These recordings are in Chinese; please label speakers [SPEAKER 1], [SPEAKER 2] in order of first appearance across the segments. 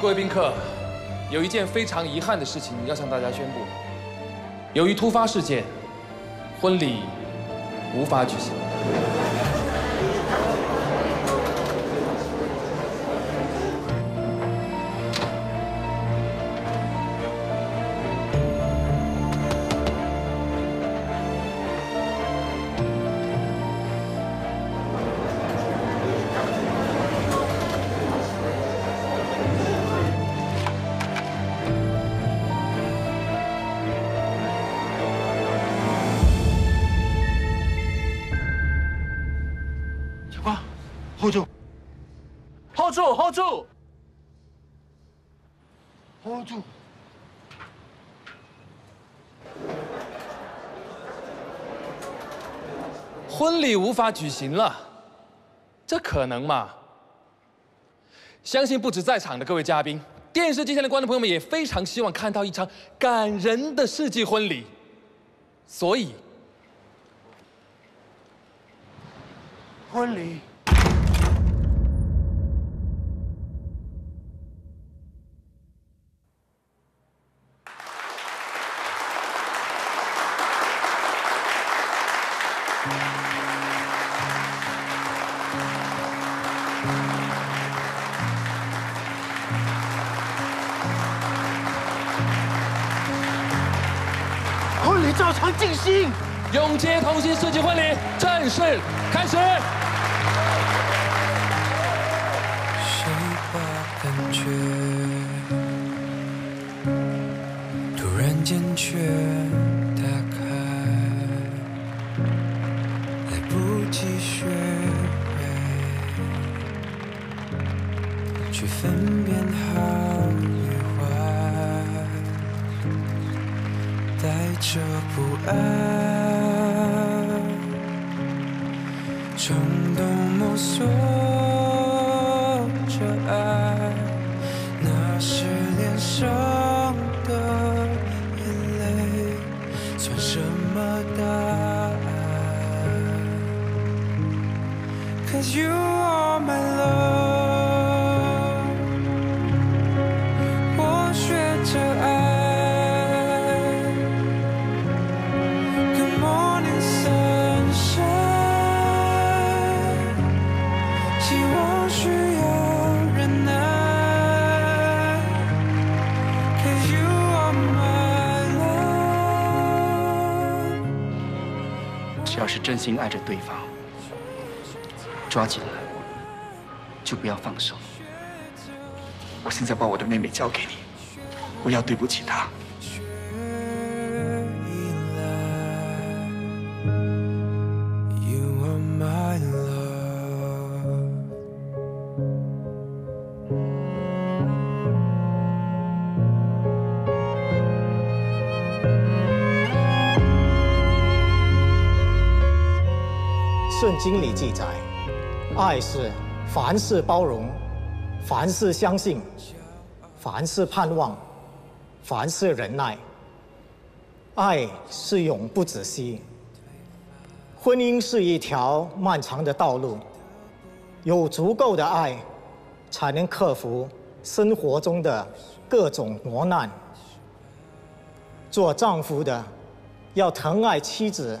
[SPEAKER 1] 各位宾客，有一件非常遗憾的事情要向大家宣布：由于突发事件，婚礼无法举行。
[SPEAKER 2] Hold 住
[SPEAKER 1] ，hold 住，hold 住
[SPEAKER 2] ，hold 住！
[SPEAKER 1] 婚礼无法举行了，这可能吗？相信不止在场的各位嘉宾，电视机前的观众朋友们也非常希望看到一场感人的世纪婚礼，所以，
[SPEAKER 2] 婚礼。婚礼照常进行，
[SPEAKER 1] 永结同心世纪婚礼正式开始。去分辨好与坏。带着不安，冲动摸索着爱，那是脸上的眼泪，算什么答案？Cause you are my 要是
[SPEAKER 3] 真心爱着对方，抓紧了就不要放手。我现在把我的妹妹交给你，不要对不起她。
[SPEAKER 4] 圣经里记载，爱是凡事包容，凡事相信，凡事盼望，凡事忍耐。爱是永不止息。婚姻是一条漫长的道路，有足够的爱，才能克服生活中的各种磨难。做丈夫的要疼爱妻子，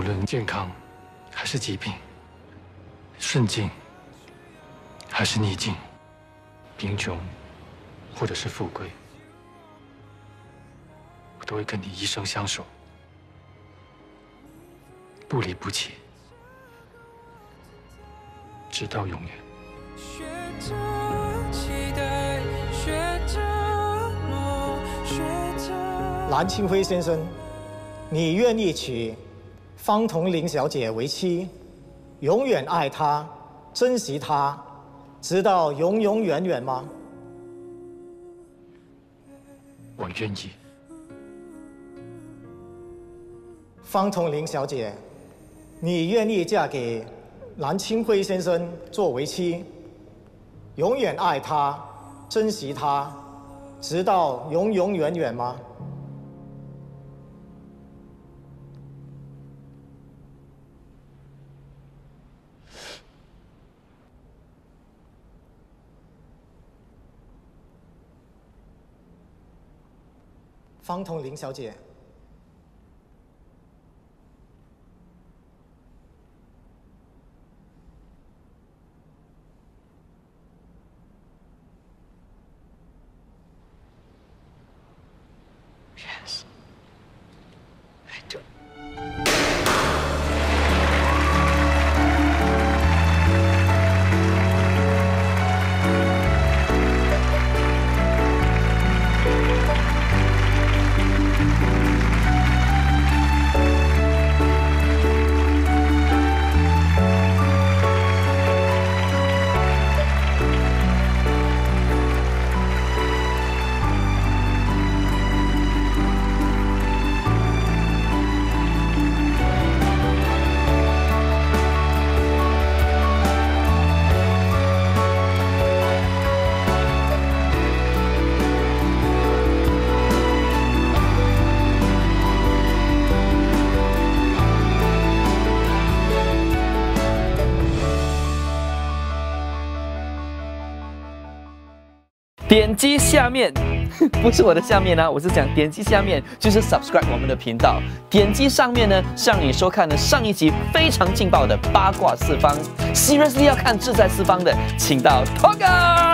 [SPEAKER 5] 无论健康还是疾病，顺境还是逆境，贫穷或者是富贵，我都会跟你一生相守，不离不弃，直到永远。
[SPEAKER 4] 蓝清辉先生，你愿意娶？方同林小姐为妻，永远爱她，珍惜她，直到永永远远吗？
[SPEAKER 5] 我愿意。
[SPEAKER 4] 方同林小姐，你愿意嫁给蓝清辉先生作为妻，永远爱他、珍惜他，直到永永远远吗？方同林小姐。
[SPEAKER 6] 点击下面，不是我的下面啊，我是讲点击下面就是 subscribe 我们的频道，点击上面呢，向你收看了上一集非常劲爆的八卦四方。Seriously 要看志在四方的，请到 Toga。